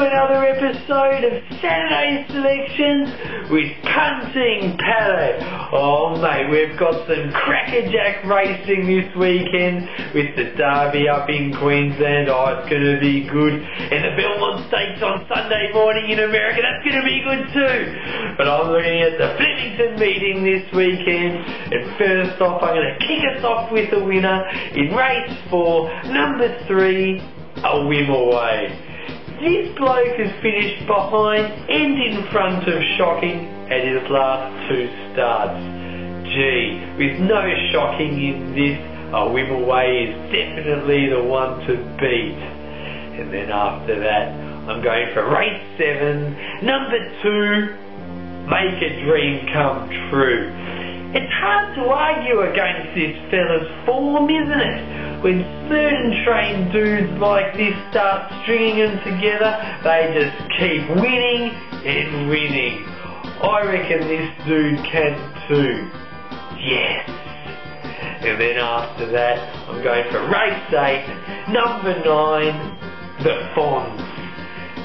another episode of Saturday Selections with Punting Patto. Oh mate, we've got some crackerjack racing this weekend with the Derby up in Queensland. Oh, it's going to be good. And the Belmont Stakes on Sunday morning in America, that's going to be good too. But I'm looking at the Flemington meeting this weekend. And first off, I'm going to kick us off with a winner in race four, number three, a whim away. This bloke has finished behind and in front of Shocking at his last two starts. Gee, with no Shocking in this, a whim is definitely the one to beat. And then after that, I'm going for race seven, number two, make a dream come true. It's hard to argue against this fella's form, isn't it? When certain trained dudes like this start stringing them together, they just keep winning and winning. I reckon this dude can too. Yes. And then after that, I'm going for race 8, number 9, the Fonz.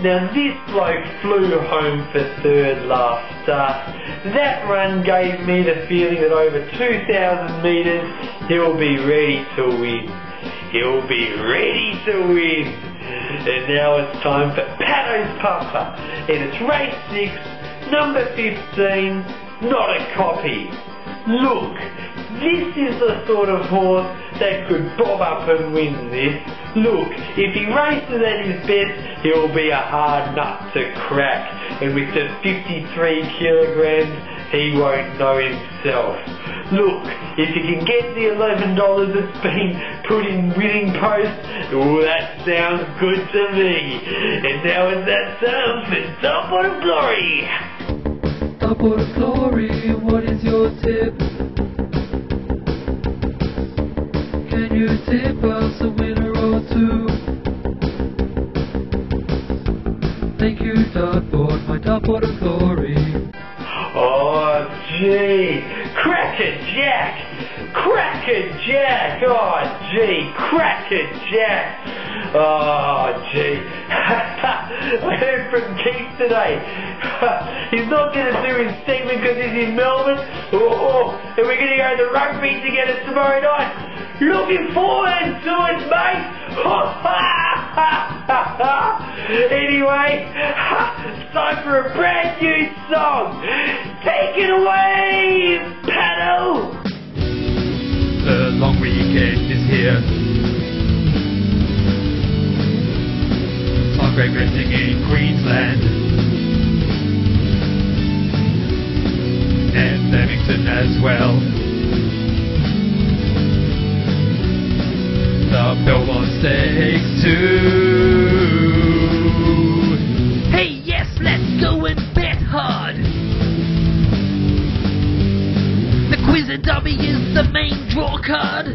Now this bloke flew home for third last start. That run gave me the feeling that over 2,000 metres he'll be ready to win. He'll be ready to win. And now it's time for Patto's Pumper. And it's race 6, number 15, not a copy. Look, this is the sort of horse that could bob up and win this. Look, if he races at his best, he'll be a hard nut to crack. And with just 53 kilograms, he won't know himself. Look, if you can get the $11 that's been put in winning post, that sounds good to me. And now it's that sound for of Glory. Of Glory, what is your tip? Can you tip us a winner or two? Thank you, Dartboard, my Dartboard of Glory. Gee. Cracker Jack. Cracker Jack. Oh, gee. Cracker Jack. Oh, gee. I heard from Keith today. he's not going to do his segment because he's in Melbourne. Oh, oh, and we're going to go to rugby together tomorrow night. Looking forward to it, mate. anyway, it's time for a brand new song. Take it away, Patto. The long weekend is here. Some great racing in Queensland. And Flemington as well. The Belmont Stakes too. Card.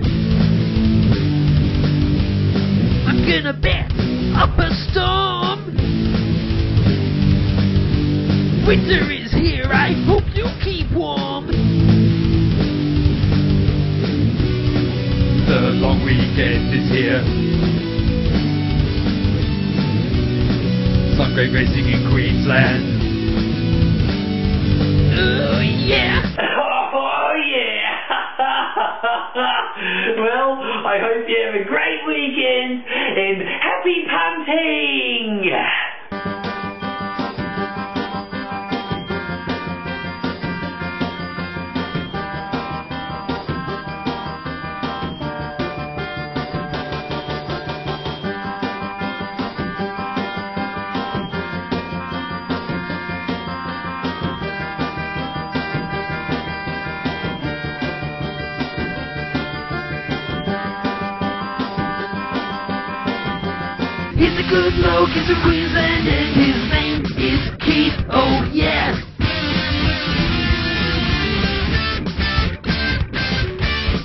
I'm gonna bet up a storm. Winter is here, I hope you keep warm. The long weekend is here. Some great racing in Queensland. Oh, yeah. Uh, Well, I hope you have a great weekend and happy punting. He's a good bloke, he's from Queensland, and his name is Keith. Oh, yeah.